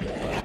Yeah.